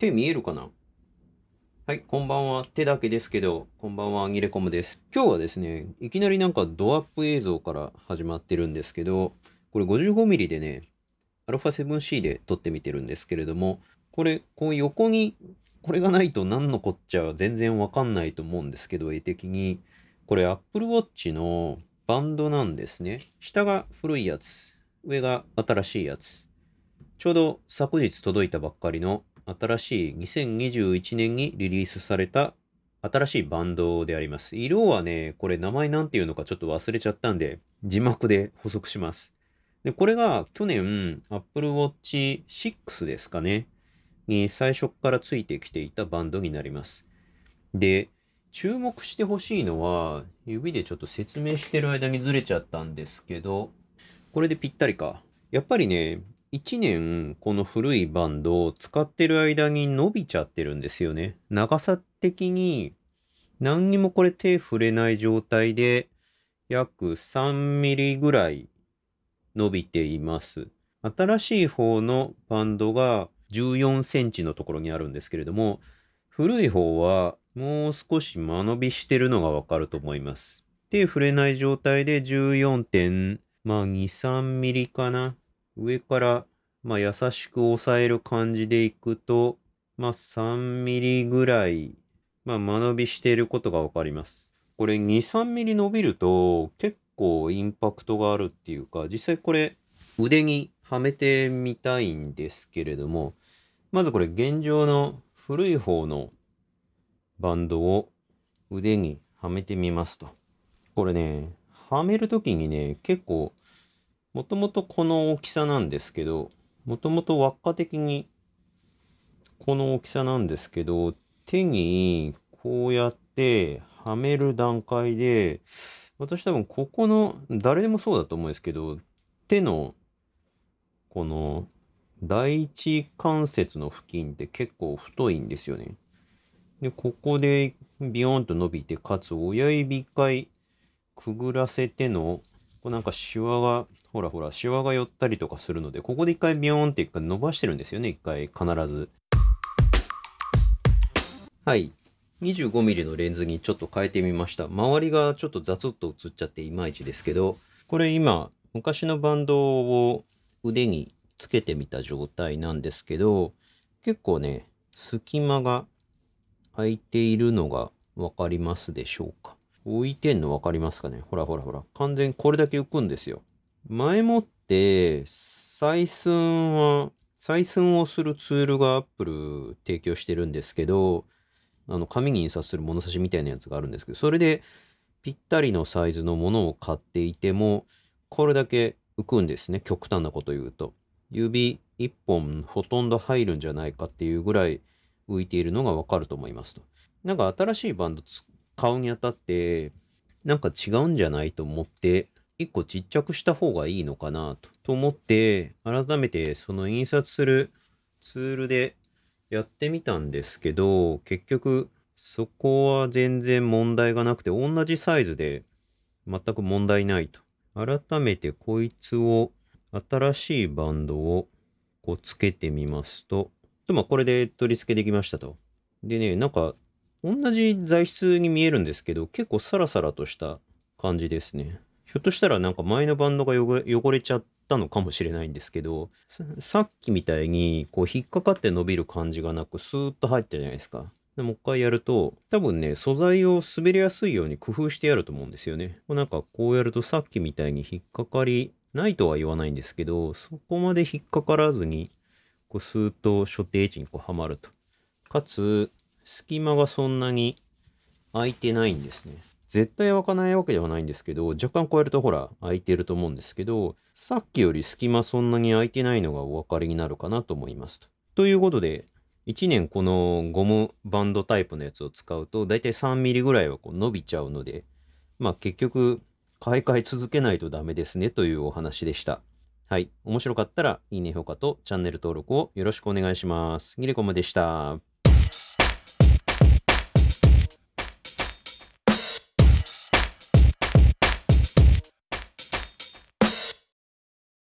手見えるかな？はい、こんばんは。手だけですけど、こんばんは、アギレコムです。今日はですね、いきなりなんかドアップ映像から始まってるんですけど、これ 55mm でね、α7C で撮ってみてるんですけれども、これ、こう横に、これがないと何のこっちゃ全然わかんないと思うんですけど、絵的に。これ Apple Watch のバンドなんですね。下が古いやつ、上が新しいやつ。ちょうど昨日届いたばっかりの新しい2021年にリリースされた新しいバンドであります。色はね、これ名前なんていうのかちょっと忘れちゃったんで、字幕で補足します。で、これが去年 Apple Watch 6ですかね、に最初からついてきていたバンドになります。で、注目してほしいのは、指でちょっと説明してる間にずれちゃったんですけど、これでぴったりか。やっぱりね、1年この古いバンドを使ってる間に伸びちゃってるんですよね。長さ的に何にもこれ手触れない状態で約3ミリぐらい伸びています。新しい方のバンドが14センチのところにあるんですけれども、古い方はもう少し間延びしてるのがわかると思います。手触れない状態で14点、まあ2、3ミリかな。上から、まあ、優しく押さえる感じでいくと、まあ、3ミリぐらい、まあ、間延びしていることがわかります。これ2、3ミリ伸びると結構インパクトがあるっていうか、実際これ腕にはめてみたいんですけれども、まずこれ現状の古い方のバンドを腕にはめてみますと。これね、はめるときにね、結構もともとこの大きさなんですけど、もともと輪っか的にこの大きさなんですけど、手にこうやってはめる段階で、私多分ここの、誰でもそうだと思うんですけど、手のこの第一関節の付近って結構太いんですよね。で、ここでビヨーンと伸びて、かつ親指一回くぐらせてのこうなんかシワが、ほらほら、シワが寄ったりとかするので、ここで一回ビヨーンって一回伸ばしてるんですよね、一回必ず。はい。25mm のレンズにちょっと変えてみました。周りがちょっとザツッと映っちゃっていまいちですけど、これ今、昔のバンドを腕につけてみた状態なんですけど、結構ね、隙間が空いているのがわかりますでしょうか？置いてんの分かりますかね？ほらほらほら。完全これだけ浮くんですよ。前もって、採寸は、採寸をするツールが Apple 提供してるんですけど、あの、紙に印刷する物差しみたいなやつがあるんですけど、それでぴったりのサイズのものを買っていても、これだけ浮くんですね。極端なこと言うと。指1本ほとんど入るんじゃないかっていうぐらい浮いているのがわかると思いますと。なんか新しいバンド買うにあたって、なんか違うんじゃないと思って、一個ちっちゃくした方がいいのかなとと思って、改めてその印刷するツールでやってみたんですけど、結局そこは全然問題がなくて、同じサイズで全く問題ないと。改めてこいつを、新しいバンドをこうつけてみますと、とまあこれで取り付けできましたと。でね、なんか同じ材質に見えるんですけど、結構サラサラとした感じですね。ひょっとしたらなんか前のバンドが汚れちゃったのかもしれないんですけど、さっきみたいにこう引っかかって伸びる感じがなくスーッと入ったじゃないですか。でもう一回やると、多分ね、素材を滑りやすいように工夫してやると思うんですよね。なんかこうやるとさっきみたいに引っかかりないとは言わないんですけど、そこまで引っかからずに、こうスーッと所定位置にこうはまると。かつ、隙間がそんなに空いてないんですね。絶対開かないわけではないんですけど、若干こうやるとほら、空いてると思うんですけど、さっきより隙間そんなに空いてないのがお分かりになるかなと思いますと。ということで、1年このゴムバンドタイプのやつを使うと、だいたい3ミリぐらいはこう伸びちゃうので、まあ結局、買い替え続けないとダメですねというお話でした。はい。面白かったら、いいね、評価とチャンネル登録をよろしくお願いします。ギレコムでした。